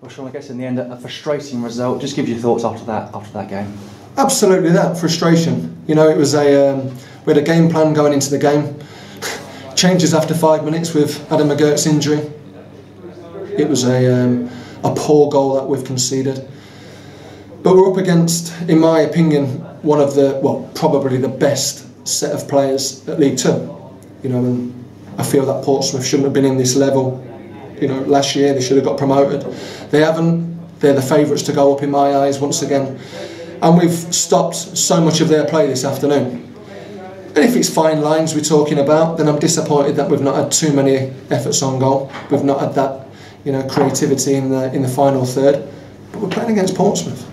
Well, Shaun, I guess in the end, a frustrating result. Just give your thoughts after that after that game. Absolutely, that frustration. You know, it was a um, we had a game plan going into the game. Changes after five minutes with Adam McGurk's injury. It was a um, a poor goal that we've conceded. But we're up against, in my opinion, one of the well, probably the best set of players at League Two. You know, and I feel that Portsmouth shouldn't have been in this level. You know, last year they should have got promoted. They haven't. They're the favourites to go up in my eyes once again. And we've stopped so much of their play this afternoon. And if it's fine lines we're talking about, then I'm disappointed that we've not had too many efforts on goal. We've not had that, you know, creativity in the in the final third. But we're playing against Portsmouth,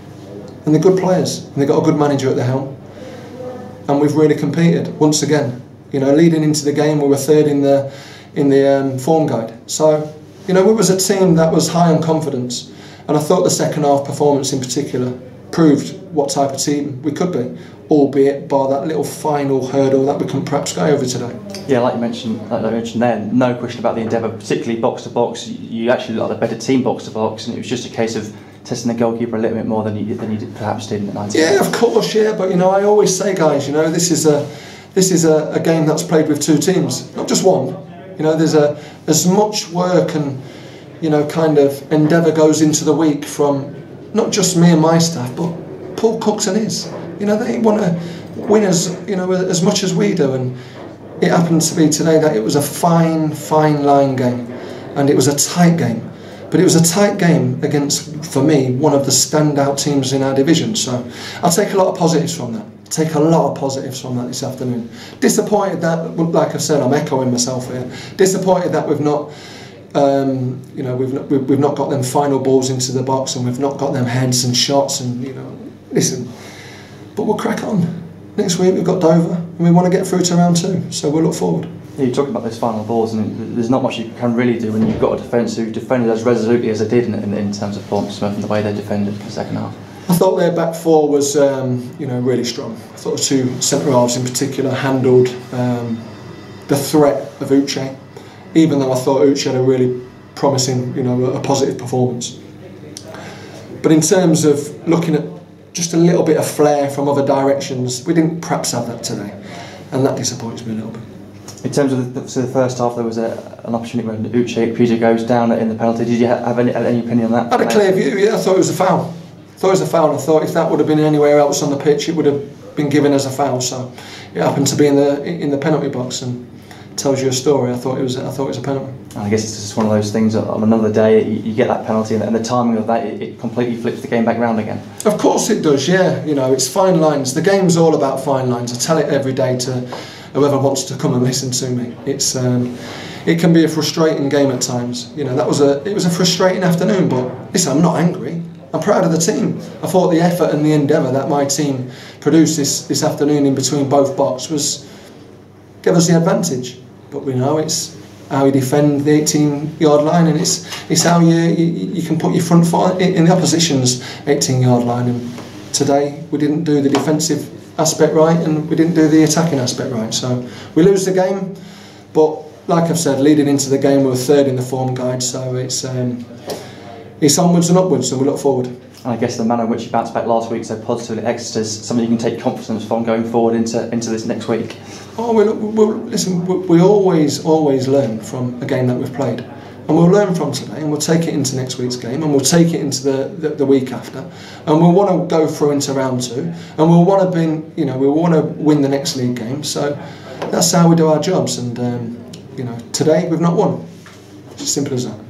and they're good players, and they've got a good manager at the helm. And we've really competed once again. You know, leading into the game, we were third in the in the um, form guide. So, you know, it was a team that was high on confidence, and I thought the second half performance in particular proved what type of team we could be, albeit by that little final hurdle that we can perhaps go over today. Yeah, like you mentioned, like I mentioned there, no question about the endeavour, particularly box to box. You actually looked like a better team box to box, and it was just a case of testing the goalkeeper a little bit more than you than you did, perhaps did in the 90s. Yeah, of course, yeah. But you know, I always say, guys, you know, this is a this is a, a game that's played with two teams, not just one. You know, there's a as much work and you know kind of endeavour goes into the week from not just me and my staff, but Paul Cook's and his. You know, they want to win as you know as much as we do, and it happened to be today that it was a fine, fine line game, and it was a tight game. But it was a tight game against, for me, one of the standout teams in our division. So I'll take a lot of positives from that. Take a lot of positives from that this afternoon. Disappointed that, like I said, I'm echoing myself here. Disappointed that we've not um, you know, we've not, we've not got them final balls into the box and we've not got them heads and shots and, you know, listen, but we'll crack on. Next week we've got Dover and we want to get through to round two, so we'll look forward. Yeah, you're talking about those final balls, and there's not much you can really do when you've got a defence who defended as resolutely as they did in, in, in terms of Portsmouth and the way they defended the second half. I thought their back four was, um, you know, really strong. I thought the two centre halves in particular handled um, the threat of Uche even though I thought Uche had a really promising, you know, a positive performance. But in terms of looking at just a little bit of flair from other directions, we didn't perhaps have that today, and that disappoints me a little bit. In terms of the, so the first half, there was a, an opportunity when Uche Peter goes down in the penalty. Did you have any, any opinion on that? I had a clear view. Yeah, I thought it was a foul. Thought it was a foul. I thought if that would have been anywhere else on the pitch, it would have been given as a foul. So it happened to be in the in the penalty box, and tells you a story. I thought it was I thought it was a penalty. I guess it's just one of those things. On another day, you, get that penalty, and the timing of that it, it, completely flips the game back round again. Of course it does. Yeah, you know it's fine lines. The game's all about fine lines. I tell it every day to whoever wants to come and listen to me. It's um, it can be a frustrating game at times. You know that was a it was a frustrating afternoon, but listen, I'm not angry. I'm proud of the team. I thought the effort and the endeavour that my team produced this, this afternoon in between both box was gave us the advantage. But we know it's how you defend the 18 yard line and it's it's how you, you, you can put your front foot in the opposition's 18 yard line. And today we didn't do the defensive aspect right and we didn't do the attacking aspect right. So we lose the game but like I've said leading into the game we were third in the form guide. So it's um, it's onwards and upwards so we look forward and I guess the manner in which you bounced back last week so positively at Exeter is something you can take confidence from going forward into into this next week. Oh, we, we, listen, we, we always always learn from a game that we've played, and we'll learn from today, and we'll take it into next week's game, and we'll take it into the, the, the week after, and we'll want to go through into round two, and we'll want to be, you know, we want to win the next league game. So that's how we do our jobs, and um, you know, today we've not won. It's as simple as that.